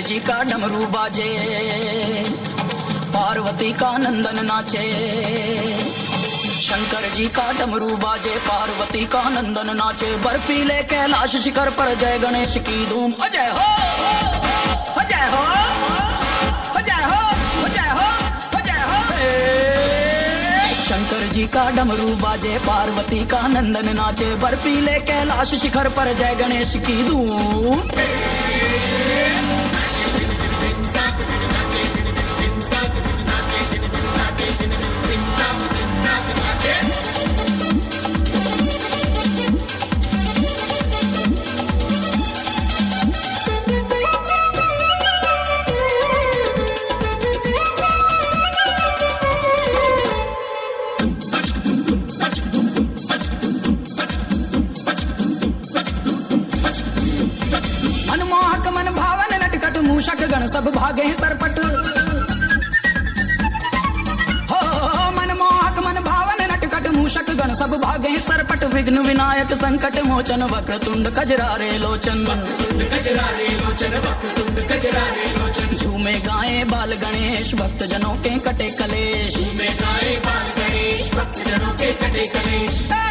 शंकर जी का डमरू बाजे। पार्वती का नंदन नाचे। शंकर जी का डमरू बाजे, पार्वती का नंदन नाचे। बर्फीले कैलाश शिखर पर जय गणेश की धूम। अजय हो अजय हो अजय हो अजय हो अजय हो। शंकर जी का डमरू बाजे, पार्वती का नंदन नाचे। बर्फीले कैलाश शिखर पर जय गणेश की धूम। मूषक गण सब भागे हैं सरपट। हो मनमोहक मन भावन नटखट मूषक गण सब भागे हैं सरपट। विघ्न विनायक संकट मोचन वक्र तुंड कजरारे लोचन। झूमे गाए बाल गणेश भक्त जनों के कटे कलेश। ए,